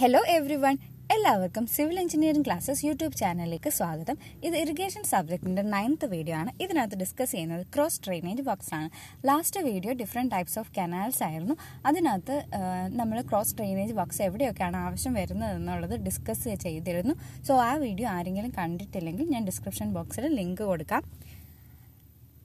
Hello everyone എല്ലാവർക്കും civil engineering classes YouTube ചാനലിലേക്ക് സ്വാഗതം. ഇത് ഇറിഗേഷൻ സബ്ജക്റ്റിന്റെ നയൻത്ത് വീഡിയോ ആണ്. ഇതിനകത്ത് ഡിസ്കസ് ചെയ്യുന്നത് ക്രോസ് ഡ്രെയിനേജ് വർക്ക്സ് ആണ്. Last video different types of canals ആയിരുന്നു. അതിനകത്ത് നമ്മൾ ക്രോസ് ഡ്രെയിനേജ് വർക്ക്സ് എവിടെയൊക്കെയാണ് ആവശ്യം വരുന്നത് എന്നുള്ളത് ഡിസ്കസ് ചെയ്തിരുന്നു. സോ ആ വീഡിയോ ആരെങ്കിലും കണ്ടിട്ടില്ലെങ്കിൽ ഞാൻ ഡിസ്ക്രിപ്ഷൻ ബോക്സിൽ ലിങ്ക് കൊടുക്കാം.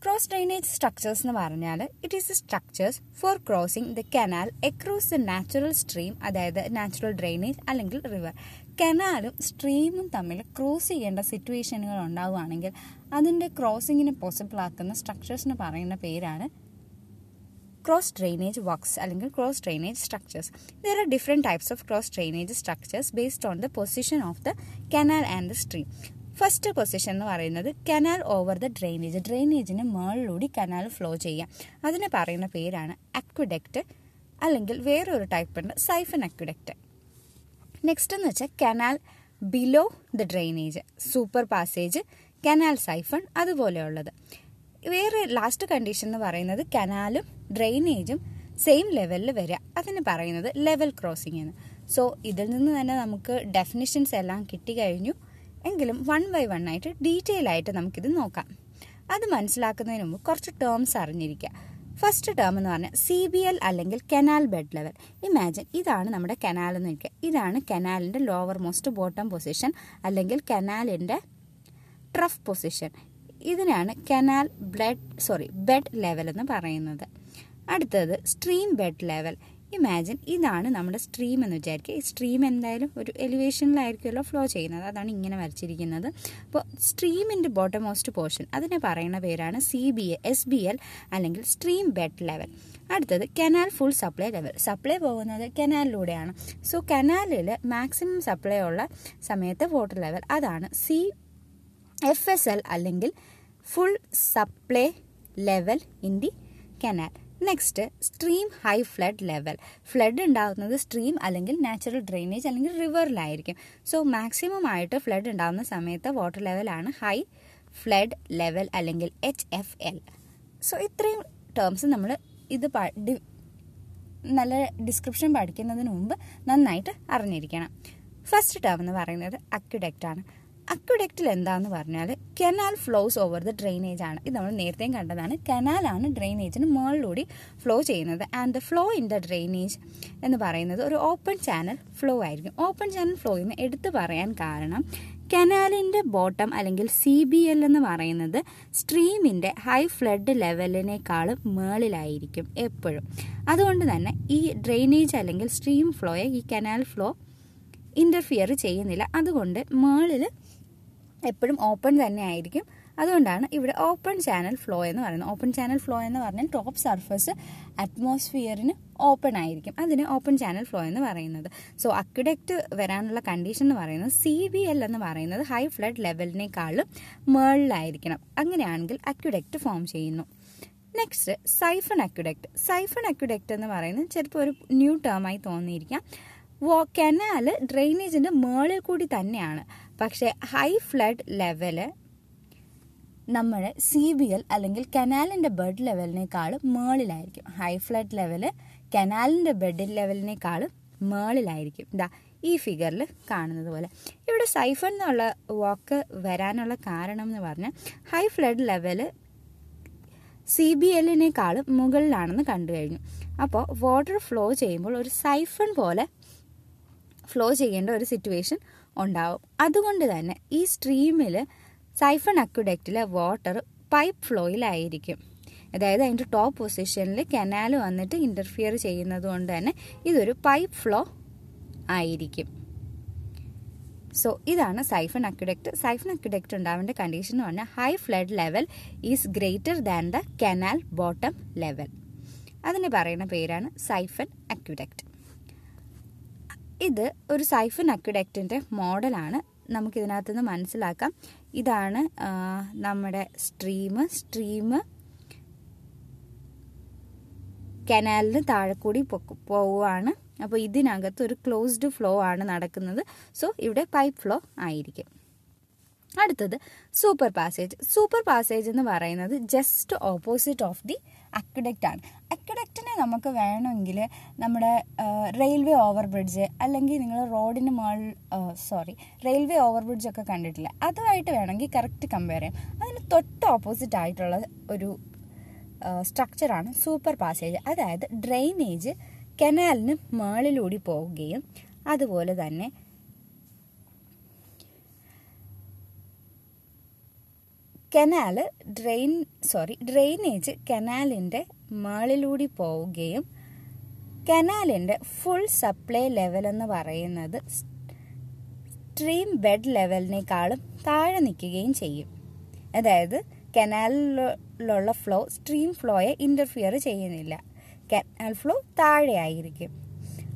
ക്രോസ് ഡ്രൈനേജ് സ്ട്രക്ചേഴ്സ് എന്ന് പറഞ്ഞാൽ it is structures for crossing the canal across the natural stream അതായത് നാച്ചുറൽ ഡ്രെയിനേജ് അല്ലെങ്കിൽ റിവർ കനാലും സ്ട്രീമും തമ്മിൽ ക്രോസ് ചെയ്യേണ്ട സിറ്റുവേഷനുകൾ ഉണ്ടാവുകയാണെങ്കിൽ അതിന്റെ ക്രോസിങ്ങിന് പോസിബിൾ ആക്കുന്ന സ്ട്രക്ചേഴ്സിന് പറയുന്ന പേരാണ് ക്രോസ് ഡ്രെയിനേജ് വർക്ക്സ് അല്ലെങ്കിൽ cross drainage structures there are different types of cross drainage structures based on the position of the canal and the stream first position എന്ന് പറയുന്നത് കനാൽ ഓവർ ദ ഡ്രെയിനേജ് ഡ്രെയിനേജിന് മുകളിലൂടെ canal flow ചെയ്യാം. അതിന് പറയുന്ന പേരാണ് aqueduct അല്ലെങ്കിൽ വേറൊരു ടൈപ്പ് ഉണ്ട് സൈഫൻ അക്വിഡക്റ്റ് നെക്സ്റ്റ് എന്ന് വെച്ചാൽ canal below the drainage super passage canal siphon അതുപോലെയുള്ളത്. വേറെ ലാസ്റ്റ് കണ്ടീഷൻ എന്ന് പറയുന്നത് കനാലും ഡ്രെയിനേജും സെയിം ലെവലിൽ വരിക അതിന് പറയുന്നത് ലെവൽ ക്രോസിംഗ് എന്ന് സോ ഇതിൽ നിന്ന് തന്നെ നമുക്ക് ഡെഫിനിഷൻസ് എല്ലാം കിട്ടിക്കഴിഞ്ഞു എങ്കിലും വൺ ബൈ വൺ ആയിട്ട് ഡീറ്റെയിൽ ആയിട്ട് നമുക്കിത് നോക്കാം. അത് മനസ്സിലാക്കുന്നതിന് മുമ്പ് കുറച്ച് ടേംസ് അറിഞ്ഞിരിക്കുക. ഫസ്റ്റ് ടേം എന്ന് പറഞ്ഞാൽ സി ബി എൽ അല്ലെങ്കിൽ കനാൽ ബെഡ് ലെവൽ ഇമാജിൻ ഇതാണ് നമ്മുടെ കനാൽ എന്ന് വയ്ക്കുക ഇതാണ് കനാലിന്റെ ലോവർ മോസ്റ്റ് ബോട്ടം പൊസിഷൻ അല്ലെങ്കിൽ കനാലിന്റെ ട്രഫ് പൊസിഷൻ ഇതിനാണ് canal blood sorry bed level എന്ന് പറയുന്നത്. അടുത്തത് സ്ട്രീം ബെഡ് ലെവൽ ഇമാജിൻ ഇതാണ് നമ്മുടെ സ്ട്രീം എന്ന് വിചാരിക്കുക. ഈ സ്ട്രീം എന്തായാലും ഒരു എലിവേഷനിലായിരിക്കുമല്ലോ ഫ്ലോ ചെയ്യുന്നത്. അതാണ് ഇങ്ങനെ വരച്ചിരിക്കുന്നത്. അപ്പോൾ സ്ട്രീമിന്റെ ബോട്ടം മോസ്റ്റ് പോർഷൻ അതിനെ പറയുന്ന പേരാണ് C B S B L അല്ലെങ്കിൽ സ്ട്രീം ബെഡ് ലെവൽ അടുത്തത് canal full supply level supply പോകുന്നത് കനാലിലൂടെയാണ് സോ കനാലിൽ മാക്സിമം സപ്ലൈ ഉള്ള സമയത്തെ വാട്ടർ ലെവൽ അതാണ് സി എഫ് എസ് എൽ അല്ലെങ്കിൽ full supply level in the canal next stream high flood level flood ഉണ്ടാകുന്നത് സ്ട്രീം അല്ലെങ്കിൽ നാച്ചുറൽ ഡ്രെയിനേജ് അല്ലെങ്കിൽ റിവറിലായിരിക്കും സോ മാക്സിമം ആയിട്ട് ഫ്ലഡ് ഉണ്ടാകുന്ന സമയത്ത് വാട്ടർ ലെവലാണ് ഹൈ ഫ്ലഡ് ലെവൽ അല്ലെങ്കിൽ എച്ച് എഫ് എൽ സോ ഇത്രയും ടേംസ് നമ്മൾ ഇത് നല്ല ഡിസ്ക്രിപ്ഷൻ പഠിക്കുന്നതിന് മുമ്പ് നന്നായിട്ട് അറിഞ്ഞിരിക്കണം. ഫസ്റ്റ് ടേം എന്ന് പറയുന്നത് അക്യുഡക്റ്റ് ആണ്. അക്വഡക്റ്റിൽ എന്താന്ന് പറഞ്ഞാൽ canal flows over the drainage ആണ്. ഇത് നമ്മൾ നേരത്തെയും കണ്ടതാണ്. കനാലാണ് ഡ്രെയിനേജിന് മുകളിലൂടെ ഫ്ലോ ചെയ്യുന്നത്. And the flow in the drainage എന്ന് പറയുന്നത് ഒരു ഓപ്പൺ ചാനൽ ഫ്ലോ ആയിരിക്കും. ഓപ്പൺ ചാനൽ ഫ്ലോ എന്ന് എടുത്തു പറയാൻ കാരണം കനാലിന്റെ ബോട്ടം അല്ലെങ്കിൽ സി ബി എൽ എന്ന് പറയുന്നത് സ്ട്രീമിന്റെ ഹൈ ഫ്ലഡ് ലെവലിനേക്കാളും മേളിലായിരിക്കും എപ്പോഴും. അതുകൊണ്ട് തന്നെ ഈ ഡ്രെയിനേജ് അല്ലെങ്കിൽ സ്ട്രീം ഫ്ലോയെ ഈ കനാൽ ഫ്ലോ ഇന്റർഫിയർ ചെയ്യുന്നില്ല. അതുകൊണ്ട് മേളിൽ എപ്പോഴും ഓപ്പൺ തന്നെ ആയിരിക്കും. അതുകൊണ്ടാണ് ഇവിടെ ഓപ്പൺ ചാനൽ ഫ്ലോ എന്ന് പറയുന്നത്. ഓപ്പൺ ചാനൽ ഫ്ലോ എന്ന് പറഞ്ഞാൽ ടോപ്പ് സർഫസ് അറ്റ്മോസ്ഫിയറിന് ഓപ്പൺ ആയിരിക്കും. അതിന് ഓപ്പൺ ചാനൽ ഫ്ലോ എന്ന് പറയുന്നത്. സോ അക്വിഡക്റ്റ് വരാനുള്ള കണ്ടീഷൻ എന്ന് പറയുന്നത് സി ബി എൽ എന്ന് പറയുന്നത് ഹൈ ഫ്ലഡ് ലെവലിനേക്കാളും മേളിലായിരിക്കണം അങ്ങനെയാണെങ്കിൽ അക്വിഡക്റ്റ് ഫോം ചെയ്യുന്നു. Next siphon aqueduct siphon aqueduct എന്ന് പറയുന്നത് ചിലപ്പോൾ ഒരു ന്യൂ ടേമായി തോന്നിയിരിക്കാം. കനാല് ഡ്രെയിനേജിന്റെ മേളിൽ കൂടി തന്നെയാണ്. പക്ഷേ ഹൈ ഫ്ലഡ് ലെവൽ നമ്മൾ സി ബി എൽ അല്ലെങ്കിൽ കനാലിന്റെ ബെഡ് ലെവലിനേക്കാളും മേളിലായിരിക്കും. ഹൈ ഫ്ലഡ് ലെവൽ കനാലിന്റെ ബെഡ് ലെവലിനേക്കാളും മേളിലായിരിക്കും. ഇതാ ഈ ഫിഗറിൽ കാണുന്നത് പോലെ. ഇവിടെ സൈഫൺ എന്നുള്ള വാക്ക് വരാനുള്ള കാരണം എന്ന് പറഞ്ഞാൽ high flood level C B എല്ലിനേക്കാളും മുകളിലാണെന്ന് കണ്ടു കഴിഞ്ഞു. അപ്പോൾ വാട്ടർ ഫ്ലോ ചെയ്യുമ്പോൾ ഒരു സൈഫൺ പോലെ ഫ്ലോ ചെയ്യേണ്ട ഒരു സിറ്റുവേഷൻ ഉണ്ടാവും. അതുകൊണ്ട് തന്നെ ഈ സ്ട്രീമിൽ സൈഫൺ അക്വിഡക്റ്റിലെ വാട്ടർ പൈപ്പ് ഫ്ലോയിലായിരിക്കും അതായത് അതിന്റെ ടോപ്പ് പൊസിഷനിൽ കനാൽ വന്നിട്ട് ഇന്റർഫിയർ ചെയ്യുന്നത് കൊണ്ട് തന്നെ ഇതൊരു പൈപ്പ് ഫ്ലോ ആയിരിക്കും. സോ ഇതാണ് സൈഫൺ അക്വിഡക്റ്റ് സൈഫൺ അക്വിഡക്റ്റ് ഉണ്ടാവേണ്ട കണ്ടീഷൻ എന്ന് പറഞ്ഞാൽ high flood level is greater than the canal bottom level അതിന് പറയുന്ന പേരാണ് സൈഫൺ അക്വിഡക്റ്റ് ഇത് ഒരു സൈഫൻ അക്വിഡക്റ്റിന്റെ മോഡലാണ്. നമുക്കിതിനകത്ത് നിന്ന് മനസ്സിലാക്കാം. ഇതാണ് നമ്മുടെ സ്ട്രീം. സ്ട്രീം കനാലിന് താഴെ കൂടി പോവുകയാണ്. അപ്പോൾ ഇതിനകത്ത് ഒരു ക്ലോസ്ഡ് ഫ്ലോ ആണ് നടക്കുന്നത്. സോ ഇവിടെ പൈപ്പ് ഫ്ലോ ആയിരിക്കും. അടുത്തത് സൂപ്പർ പാസേജ്. സൂപ്പർ പാസേജ് എന്ന് പറയുന്നത് just opposite of the aqueduct ആണ്. അക്വഡക്റ്റിനെ നമുക്ക് വേണമെങ്കിൽ നമ്മുടെ റെയിൽവേ ഓവർ ബ്രിഡ്ജ് അല്ലെങ്കിൽ നിങ്ങൾ റോഡിന് മുകളിൽ സോറി റെയിൽവേ ഓവർ ബ്രിഡ്ജ് ഒക്കെ കണ്ടിട്ടില്ല. അതുമായിട്ട് വേണമെങ്കിൽ കറക്റ്റ് കമ്പയർ ചെയ്യാം. അതിന് തൊട്ട് ഓപ്പോസിറ്റ് ആയിട്ടുള്ള ഒരു സ്ട്രക്ചറാണ് സൂപ്പർ പാസേജ് അതായത് ഡ്രെയിനേജ് കനാലിന് മുകളിലൂടി പോവുകയും അതുപോലെ തന്നെ കനാല് ഡ്രെയിൻ സോറി ഡ്രെയിനേജ് കനാലിന്റെ മുകളിലൂടി പോവുകയും കനാലിന്റെ ഫുൾ സപ്ലൈ ലെവൽ എന്ന് പറയുന്നത് സ്ട്രീം ബെഡ് ലെവലിനേക്കാളും താഴെ നിൽക്കുകയും ചെയ്യും. അതായത് കനാലിലുള്ള ഫ്ലോ സ്ട്രീം ഫ്ലോയെ ഇന്റർഫിയർ ചെയ്യുന്നില്ല. കനാൽ ഫ്ലോ താഴെ ആയിരിക്കും.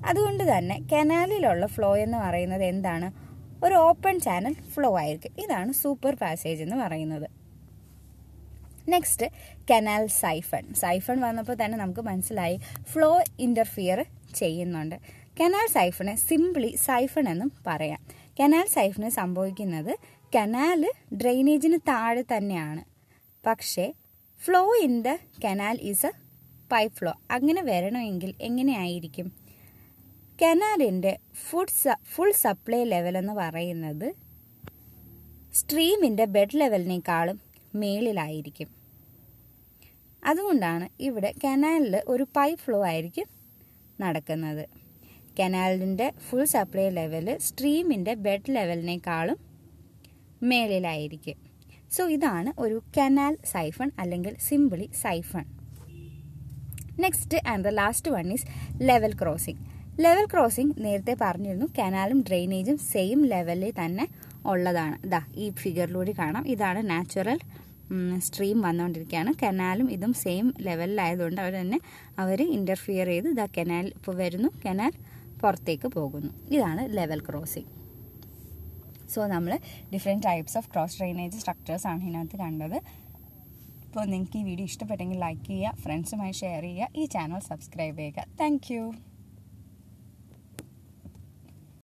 അതുകൊണ്ട് തന്നെ കനാലിലുള്ള ഫ്ലോ എന്ന് പറയുന്നത് എന്താണ്? ഒരു ഓപ്പൺ ചാനൽ ഫ്ലോ ആയിരിക്കും. ഇതാണ് സൂപ്പർ പാസേജ് എന്ന് പറയുന്നത്. നെക്സ്റ്റ് കനാൽ സൈഫൺ സൈഫൺ വന്നപ്പോൾ തന്നെ നമുക്ക് മനസ്സിലായി ഫ്ലോ ഇന്റർഫിയർ ചെയ്യുന്നുണ്ട്. കനാൽ സൈഫണെ സിംപ്ലി സൈഫൺ എന്നും പറയാം. കനാൽ സൈഫണ് സംഭവിക്കുന്നത് കനാല് ഡ്രെയിനേജിന് താഴെ തന്നെയാണ്. പക്ഷേ flow in the canal is a pipe flow അങ്ങനെ വരണമെങ്കിൽ എങ്ങനെയായിരിക്കും? കനാലിന്റെ ഫുഡ് ഫുൾ സപ്ലൈ ലെവൽ എന്ന് പറയുന്നത് സ്ട്രീമിന്റെ ബെഡ് ലെവലിനേക്കാളും മേളിലായിരിക്കും. അതുകൊണ്ടാണ് ഇവിടെ കനാലിൽ ഒരു പൈപ്പ് ഫ്ലോ ആയിരിക്കും നടക്കുന്നത്. കനാലിന്റെ ഫുൾ സപ്ലൈ ലെവൽ സ്ട്രീമിന്റെ ബെഡ് ലെവലിനേക്കാളും മേളിലായിരിക്കും. സോ ഇതാണ് ഒരു കനാൽ സൈഫൺ അല്ലെങ്കിൽ simply siphon next and the last one is level crossing level crossing നേരത്തെ പറഞ്ഞിരുന്നു കനാലും ഡ്രെയിനേജും സെയിം ലെവലിൽ തന്നെ ഉള്ളതാണ്. ഇതാ ഈ ഫിഗറിലൂടെ കാണാം. ഇതാണ് നാച്ചുറൽ സ്ട്രീം വന്നുകൊണ്ടിരിക്കുകയാണ് കനാലും ഇതും സെയിം ലെവലിലായതുകൊണ്ട് അവർ തന്നെ അവർ ഇന്റർഫിയർ ചെയ്ത് ഇതാ കനാൽ ഇപ്പോൾ വരുന്നു. കനാൽ പുറത്തേക്ക് പോകുന്നു. ഇതാണ് ലെവൽ ക്രോസിംഗ് സോ നമ്മൾ different types of cross drainage structures ആണ് ഇതിനകത്ത് കണ്ടത്. ഇപ്പോൾ നിങ്ങൾക്ക് ഈ വീഡിയോ ഇഷ്ടപ്പെട്ടെങ്കിൽ ലൈക്ക് ചെയ്യുക ഫ്രണ്ട്സുമായി ഷെയർ ചെയ്യുക ഈ ചാനൽ സബ്സ്ക്രൈബ് ചെയ്യുക. താങ്ക്